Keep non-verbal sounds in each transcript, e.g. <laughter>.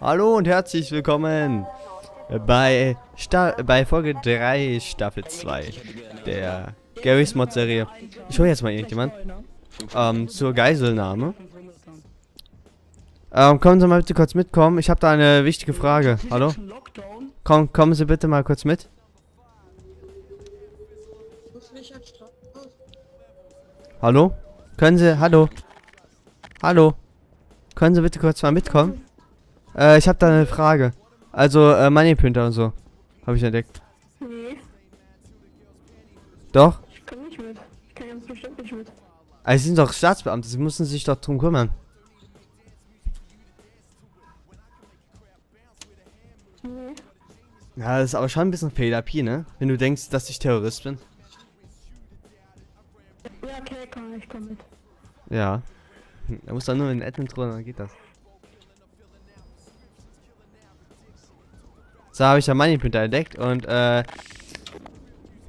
Hallo und herzlich willkommen bei, Sta bei Folge 3 Staffel 2 der Gary's Mod Serie. Ich hole jetzt mal irgendjemand ähm, zur Geiselnahme. Ähm, kommen Sie mal bitte kurz mitkommen. Ich habe da eine wichtige Frage. Hallo? Komm, kommen Sie bitte mal kurz mit. Hallo? Können Sie, hallo? Hallo? Können Sie bitte kurz mal mitkommen? Äh, ich habe da eine Frage. Also, äh, Moneyprinter und so. Habe ich entdeckt. Nee, Doch? ich komm nicht mit. Ich kann ganz bestimmt nicht mit. Also, Sie sind doch Staatsbeamte. Sie müssen sich doch drum kümmern. Nee. Ja, das ist aber schon ein bisschen Fehlerpie, ne? Wenn du denkst, dass ich Terrorist bin. Ja, okay, komm, ich komm mit. Ja. Da muss dann nur in den Admin drücken, dann geht das. So habe ich ja Moneyprinter entdeckt und äh,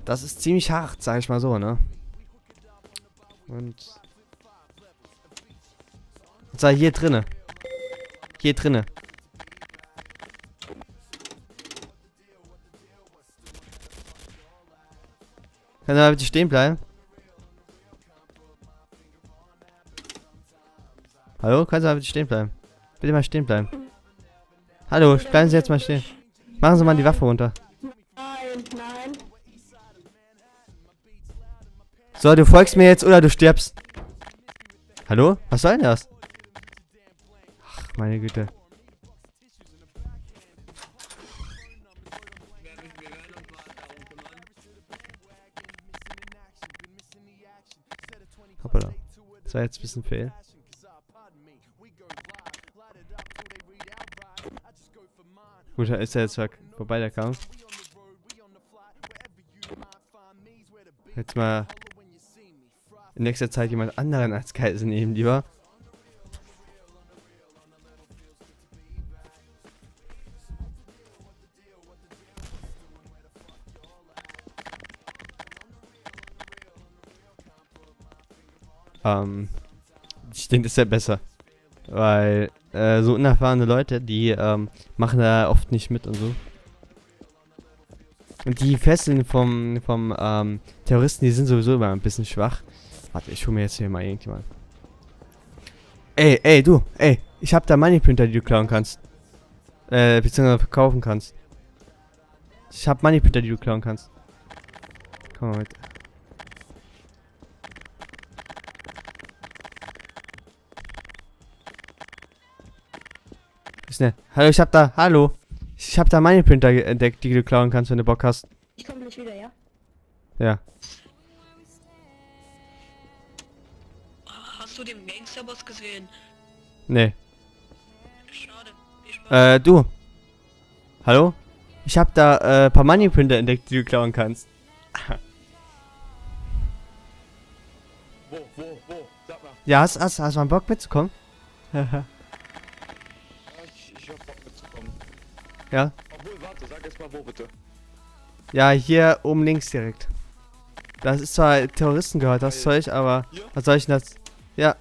das ist ziemlich hart, sag ich mal so, ne? Und und zwar hier drinne. Hier drinne. Kann er bitte stehen bleiben? Hallo, kannst du mal bitte stehen bleiben? Bitte mal stehen bleiben. Hallo, bleiben Sie jetzt mal stehen. Machen Sie mal die Waffe runter. Nein, nein. So, du folgst mir jetzt oder du stirbst. Hallo? Was soll denn das? Ach, meine Güte. Das war jetzt ein bisschen fehl. Gut, da ist er jetzt. Vorbei der Kampf. Jetzt mal in nächster Zeit jemand anderen als Geisel nehmen, lieber. Ähm, ich denke, das ist ja besser. Weil, äh, so unerfahrene Leute, die, ähm, machen da oft nicht mit und so. Und die Fesseln vom, vom, ähm, Terroristen, die sind sowieso immer ein bisschen schwach. Warte, ich hole mir jetzt hier mal irgendjemand. Ey, ey, du, ey, ich hab da Moneyprinter, die du klauen kannst. Äh, beziehungsweise verkaufen kannst. Ich hab Moneyprinter, die du klauen kannst. Komm mal mit. Ne? Hallo, ich hab da, hallo. Ich hab da Moneyprinter ge- entdeckt, die du klauen kannst, wenn du Bock hast. Ich komm gleich wieder, ja? Ja. Hast du den Gangsterboss gesehen? Nee. Schade. Äh, du. Hallo? Ich hab da äh, ein paar Moneyprinter entdeckt, die du klauen kannst. Wo, wo, wo? Sag mal. Ja, hast, hast, hast du mal Bock mitzukommen? Ja, <laughs> ja. Obwohl, warte, sag jetzt mal wo bitte. Ja, hier oben links direkt. Das ist zwar Terroristen gehört, das Zeug, aber Hier? was soll ich denn das? Ja,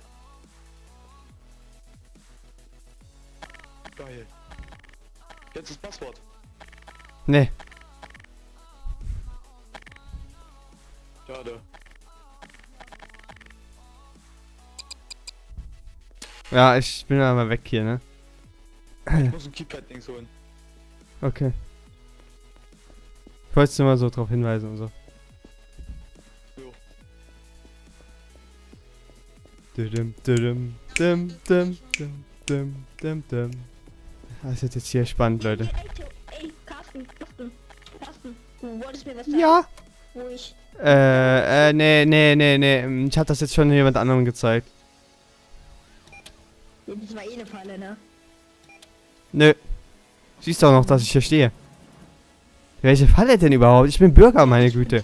Geil. Jetzt das Passwort. nee. Schade. Ja, ich bin aber weg hier, ne? Ich muss ein Keypad-Dings holen. Okay. Ich wollte nur mal so drauf hinweisen und so. Jo. Dum. Das wird jetzt hier spannend, Leute. Ey, Carsten, Carsten, Carsten. Du wolltest mir was sagen, Ja. wo ich... Äh, äh, nee, nee, nee, nee. Ich hab das jetzt schon jemand anderem gezeigt. Das war eh eine Falle, ne? Nö. Siehst doch noch, dass ich hier stehe. Welche Falle denn überhaupt? Ich bin Bürger, meine Güte.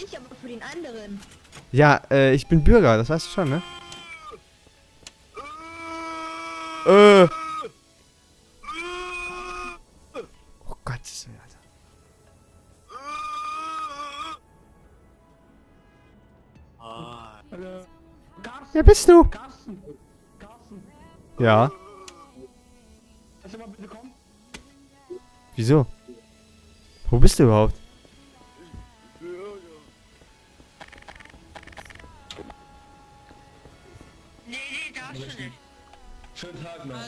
Ja, äh, ich bin Bürger, das weißt du schon, ne? Äh. Oh Gott, das mir, Alter. Hallo. Wer bist du? Carsten. Carsten. Ja. Wieso? Wo bist du überhaupt? Nee, nee, darfst du nicht. Schönen Tag noch.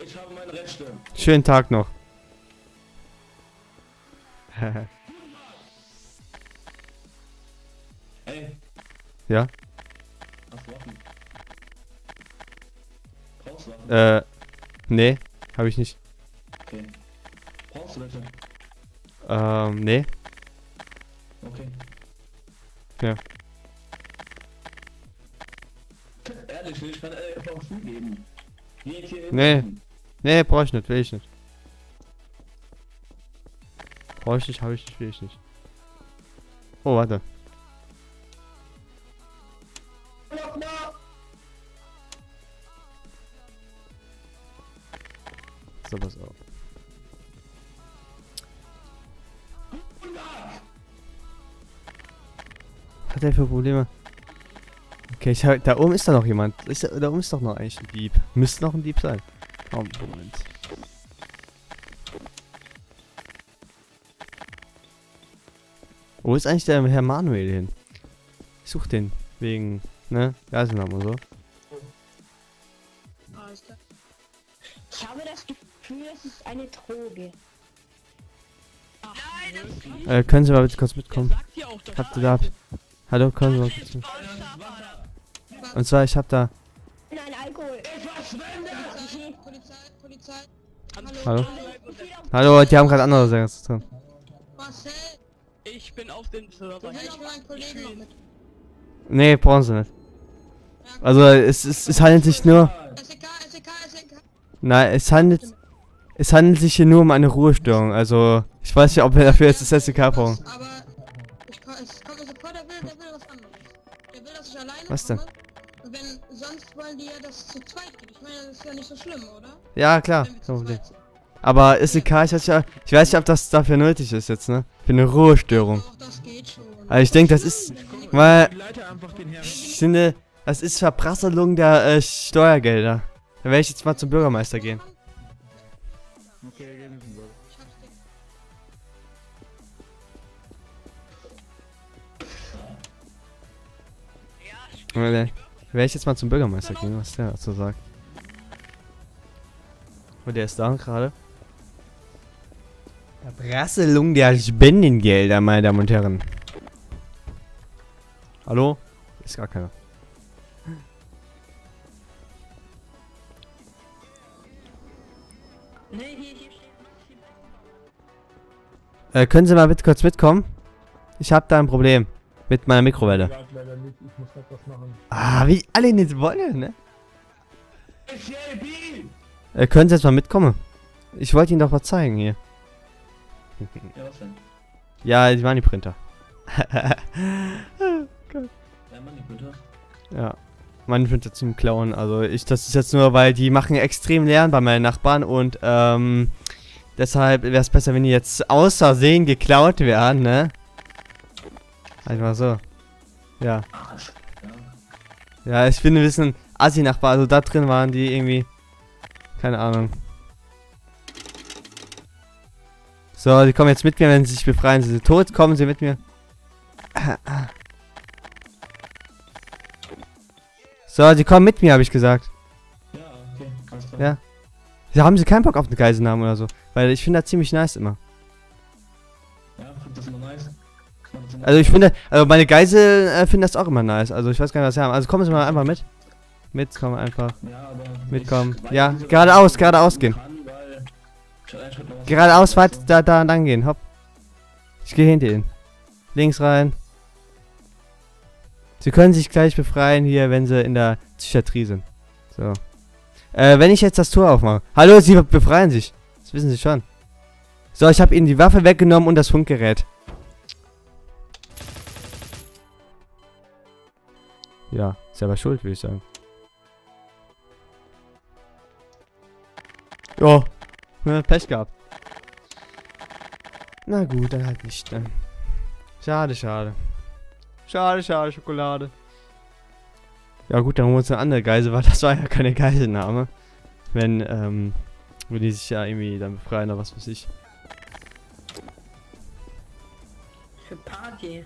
Ich habe meine Rechte. Schönen Tag noch. <laughs> Ey, ja? hast du Waffen? Brauchst du Waffen? Äh. Nee, habe ich nicht. Okay. Brauchst du welche? Ähm, nee. Okay. Ja. Ehrlich, will ich keine LFV zugeben. Nee. Nee, brauch ich nicht, will ich nicht. Brauch ich nicht, habe ich nicht, will ich nicht. Oh, warte. So. Was hat der für Probleme? Okay, ich hab, da oben ist da noch jemand. Ist da, da oben ist doch noch eigentlich ein Dieb. Müsste noch ein Dieb sein. Oh, Moment. Wo ist eigentlich der Herr Manuel hin? Ich such den. Wegen, ne? Geiselnahme und so. Alles klar. Ich habe das Gefühl, es ist eine Droge. Nein, das Äh, können Sie mal bitte kurz mitkommen? Habt ihr da... Hallo, Sie mal kurz? Und zwar, ich hab da... Nein, Alkohol. Polizei, Polizei. Hallo? Hallo, die haben gerade andere Sachen zu tun. Marcel, Ich bin auf den Server. Nee, brauchen Sie nicht. Also, es, es, es handelt sich nur... SEK, SEK, SEK. Nein, es handelt... Es handelt sich hier nur um eine Ruhestörung. Also, ich weiß nicht, ob wir dafür jetzt das SDK brauchen. Aber Was denn? wenn, sonst wollen die ja, dass es zu zweit geht. Ich meine, das ist ja nicht so schlimm, oder? Ja, klar. Aber SDK, ich weiß, ja, ich weiß nicht, ob das dafür nötig ist jetzt, ne? Für eine Ruhestörung. Auch das geht schon. Also ich denke, das ist... Weil, Ich finde, das ist Verprasselung der äh, Steuergelder. Da werde ich jetzt mal zum Bürgermeister gehen. Ich Werde ich jetzt mal zum Bürgermeister gehen, was der dazu sagt. Und der ist da gerade. Verprasselung der Spendengelder, meine Damen und Herren. Hallo? Ist gar keiner. Äh, können Sie mal bitte kurz mitkommen? Ich habe da ein Problem. Mit meiner Mikrowelle. Ah, wie alle nicht wollen, ne? Äh, können Sie jetzt mal mitkommen? Ich wollte Ihnen doch was zeigen hier. Ja, was denn? Ja, die waren die Printer. <laughs> Ja, bitte. ja. Meine Printer zum Klauen. Also ich, das ist jetzt nur, weil die machen extrem Lärm bei meinen Nachbarn und ähm, deshalb wäre es besser, wenn die jetzt außersehen geklaut werden, ne? Einfach so. Ja. Ja. Ich bin ein bisschen Assi-Nachbar. Also da drin waren die irgendwie. Keine Ahnung. So, die kommen jetzt mit mir, wenn sie sich befreien. Sie sind tot, kommen sie mit mir. So, die kommen mit mir, habe ich gesagt. Ja, okay, alles klar. Ja. Da haben sie keinen Bock auf eine Geiselnahme oder so. Weil ich finde das ziemlich nice immer. Also ich finde, also meine Geisel äh, finden das auch immer nice. Also ich weiß gar nicht, was sie haben. Also kommen Sie mal einfach mit. Mitkommen einfach. Ja, Mitkommen. Ja, geradeaus, geradeaus gehen. Geradeaus weit da, da lang gehen. Hopp. Ich gehe hinter Ihnen. Links rein. Sie können sich gleich befreien hier, wenn Sie in der Psychiatrie sind. So. Äh, wenn ich jetzt das Tor aufmache. Hallo, Sie befreien sich. Das wissen Sie schon. So, ich habe Ihnen die Waffe weggenommen und das Funkgerät. Ja, selber schuld, würde ich sagen. Ne, Pech gehabt. Na gut, dann halt nicht, ne. Schade, schade. Schade, schade, Schokolade. Ja gut, dann holen wir uns eine andere Geisel, weil das war ja keine Geiselnahme. Wenn, ähm, wenn die sich ja irgendwie dann befreien oder was weiß ich. Für Party.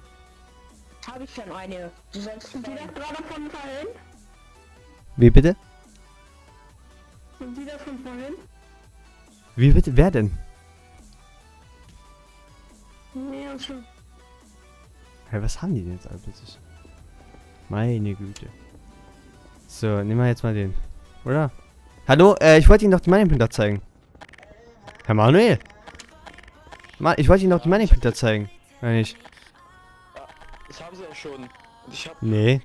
Habe ich schon eine. Du sollst das gerade von vorhin? Wie bitte? Sind die das von vorhin? Wie bitte? Wer denn? Nee, und schon. Hey, was haben die denn jetzt alle plötzlich? Meine Güte. So, nehmen wir jetzt mal den. Oder? Hallo, äh, ich wollte Ihnen doch die Money Printer zeigen. Herr Manuel. Ma ich wollte Ihnen doch die Money Printer zeigen. Oder nicht? Das haben sie auch schon. Und ich hab. Nee.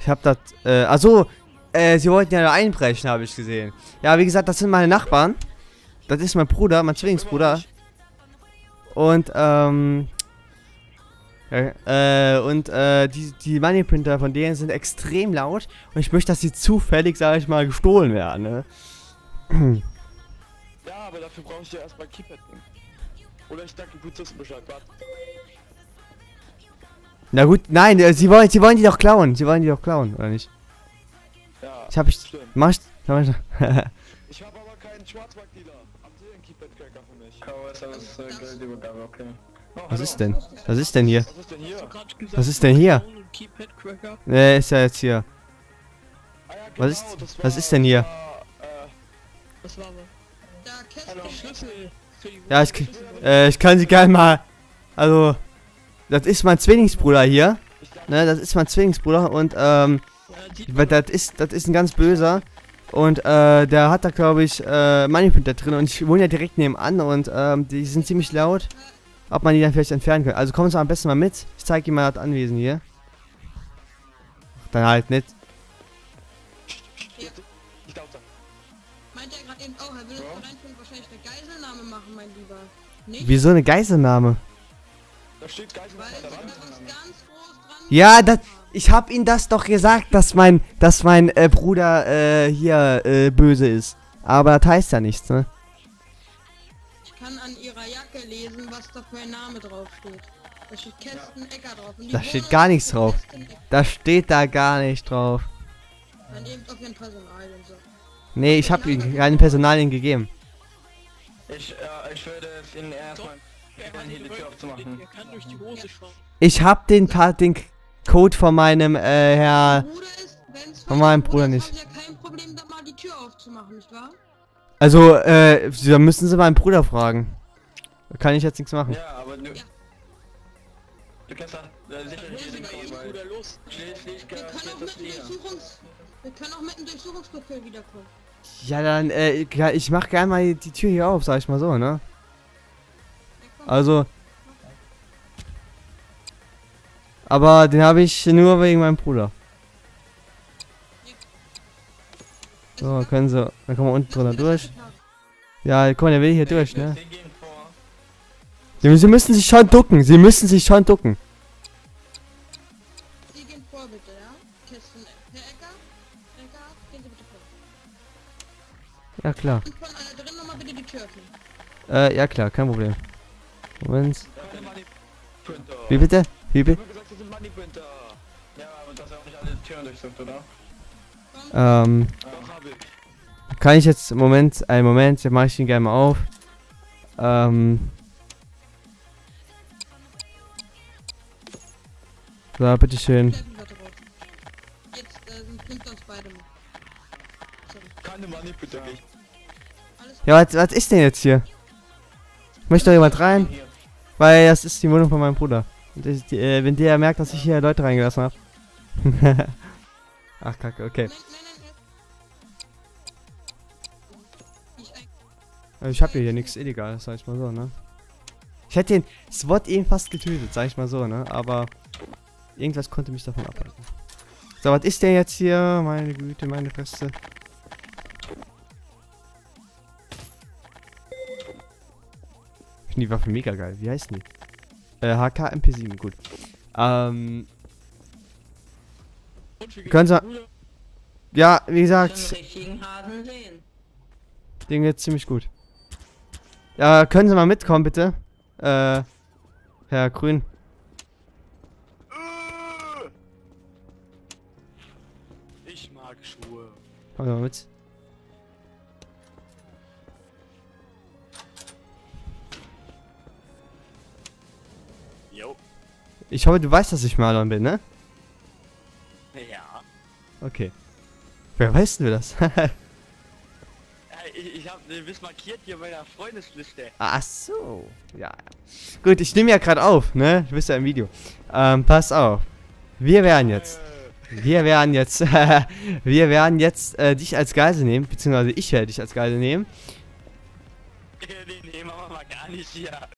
Ich hab das, äh, achso, äh, sie wollten ja einbrechen, habe ich gesehen. Ja, wie gesagt, das sind meine Nachbarn. Das ist mein Bruder, mein Zwillingsbruder. Und, ähm, ja, äh, und, äh, die, die Money Printer von denen sind extrem laut. Und ich möchte, dass sie zufällig, sage ich mal, gestohlen werden, ne? Ja, aber dafür brauche ich ja erstmal Keypad-Ding. Oder ich danke Polizisten Bescheid. Warte. Na gut, nein, äh, sie wollen, sie wollen die doch klauen. Sie wollen die doch klauen, oder nicht? Ja. Ich hab ich, Stimmt. mach ich, mach ich, <laughs> Ich habe aber keinen Schwarzmarkt-Dealer. Haben Sie einen Keypad-Cracker für mich? KOS aus äh, Geldübergabe, okay. Oh, was hallo. ist denn? Was ist denn hier? Was ist denn hier? Gesagt, Was ist denn hier? Äh, ist ja jetzt hier. Ah, ja, Was ist- genau, das was ist denn hier? war, äh, Das war Da. Schlüssel Ja, ich, äh, ich kann sie gerne mal. Also, das ist mein Zwillingsbruder hier. Ne, das ist mein Zwillingsbruder und ähm, das ist, das ist ein ganz böser. Und äh, der hat da glaube ich äh, Moneyprinter drin und ich wohne ja direkt nebenan und ähm, die sind ziemlich laut. Ob man die dann vielleicht entfernen kann. Also kommen Sie am besten mal mit. Ich zeige Ihnen mal das Anwesen hier. Dann halt nicht. ich glaube da. Meint er gerade eben auch, er will Ja. wahrscheinlich eine Geiselnahme machen, mein Lieber. Nicht? Wieso eine Geiselnahme? Steht Geisel an der Wand. Ja, das, ich hab Ihnen das doch gesagt, dass mein, dass mein äh, Bruder äh, hier äh, böse ist. Aber das heißt ja nichts, ne? Ich kann an ihrer Jacke lesen, was da für ein Name draufsteht. Da steht Kästen Ecker drauf. Da steht gar nichts drauf. Da steht da gar nicht drauf. Dann eben auf ihren Personalien so. Nee, ich habe ihm keine Personalien gegeben. Ich, äh, ich würde es Ihnen erstmal Ich hab den, Pa- den Code von meinem äh, Herr. Bruder ist, wenn's Von meinem Bruder nicht. haben sie ja kein Problem, da mal die Tür aufzumachen, nicht wahr? Also, äh, da müssen Sie meinen Bruder fragen. Da kann ich jetzt nichts machen. Ja, aber du... Du kannst äh, sicherlich hier den Bruder, los. Wir können auch mit einem Durchsuchungsbefehl wiederkommen. Ja, dann, äh, ich mach gerne mal die Tür hier auf, sag ich mal so, ne? Komm. Also. Aber den habe ich nur wegen meinem Bruder. So, können Sie. Dann kommen wir unten drunter durch. Ja, mal, der will hier durch, ne? Sie müssen sich schon ducken. Sie müssen sich schon ducken. Sie gehen vor, bitte, ja? Kästen, Herr Ecker? Ecker, gehen Sie bitte vor. Ja, klar. Äh. Äh, ja, klar, kein Problem. Moment. Wie bitte? Wie bitte? Ähm, Doch, kann ich jetzt. Moment, einen Moment, jetzt mache ich ihn gerne mal auf. Ähm. So, bitteschön. Ja, was, was ist denn jetzt hier? Möchte da jemand rein? Weil das ist die Wohnung von meinem Bruder. Die, äh, wenn der merkt, dass ich hier Leute reingelassen habe. <laughs> Ach, kacke, okay. Also ich habe hier nichts Illegales, sag ich mal so, ne? Ich hätte den SWAT eben fast getötet, sag ich mal so, ne? Aber irgendwas konnte mich davon abhalten. So, was ist denn jetzt hier? Meine Güte, meine Fresse. Ich finde die Waffe mega geil. Wie heißt die? Äh, HK MP7, gut. Ähm, Können Sie- ja, wie gesagt. Ding jetzt ziemlich gut. Ja, können Sie mal mitkommen, bitte? Äh, Herr Grün. Komm doch mal mit. Jo. Ich hoffe, du weißt, dass ich Marlon bin, ne? Ja. Okay. Wer weiß denn das? <laughs> Äh, Ich, ich hab den Biss markiert hier bei der Freundesliste. Ach so. Ja. Gut, ich nehme ja gerade auf, ne? Du bist ja im Video. Ähm, pass auf. Wir werden jetzt. Wir werden jetzt. <laughs> wir werden jetzt äh, dich als Geisel nehmen, beziehungsweise ich werde dich als Geisel nehmen. <laughs> nee, machen wir mal gar nicht hier.